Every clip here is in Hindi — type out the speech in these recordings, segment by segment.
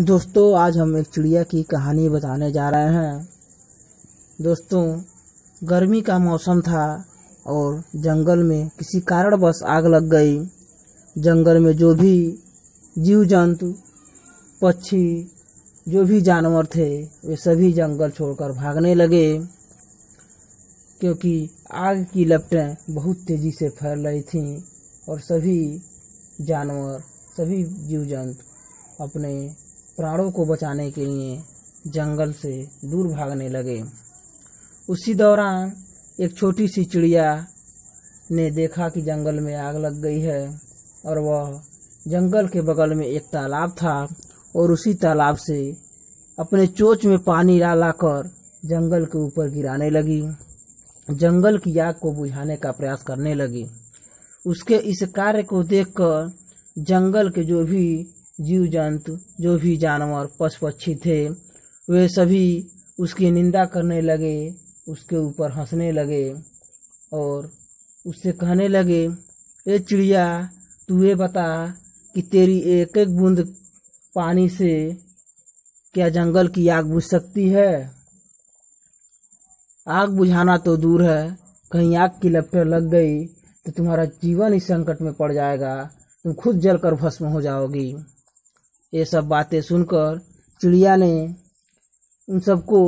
दोस्तों, आज हम एक चिड़िया की कहानी बताने जा रहे हैं। दोस्तों, गर्मी का मौसम था और जंगल में किसी कारणवश आग लग गई। जंगल में जो भी जीव जंतु पक्षी, जो भी जानवर थे, वे सभी जंगल छोड़कर भागने लगे, क्योंकि आग की लपटें बहुत तेज़ी से फैल रही थीं और सभी जानवर, सभी जीव जंतु अपने प्राणों को बचाने के लिए जंगल से दूर भागने लगे। उसी दौरान एक छोटी सी चिड़िया ने देखा कि जंगल में आग लग गई है और वह जंगल के बगल में एक तालाब था और उसी तालाब से अपने चोच में पानी ला कर जंगल के ऊपर गिराने लगी। जंगल की आग को बुझाने का प्रयास करने लगी। उसके इस कार्य को देखकर जंगल के जो भी जीव जंतु, जो भी जानवर पशु पक्षी थे, वे सभी उसकी निंदा करने लगे, उसके ऊपर हंसने लगे और उससे कहने लगे, ए चिड़िया, तू ये बता कि तेरी एक एक बूंद पानी से क्या जंगल की आग बुझ सकती है? आग बुझाना तो दूर है। कहीं आग की लपटें लग गई तो तुम्हारा जीवन इस संकट में पड़ जाएगा। तुम खुद जलकर भस्म हो जाओगी। ये सब बातें सुनकर चिड़िया ने उन सबको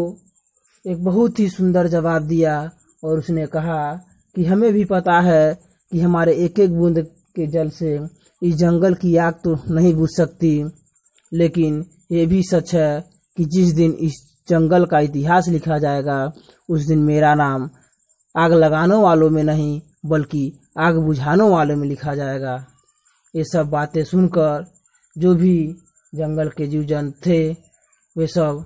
एक बहुत ही सुंदर जवाब दिया और उसने कहा कि हमें भी पता है कि हमारे एक एक बूंद के जल से इस जंगल की आग तो नहीं बुझ सकती, लेकिन ये भी सच है कि जिस दिन इस जंगल का इतिहास लिखा जाएगा, उस दिन मेरा नाम आग लगाने वालों में नहीं, बल्कि आग बुझाने वालों में लिखा जाएगा। ये सब बातें सुनकर जो भी जंगल के जीव जंतु थे वे सब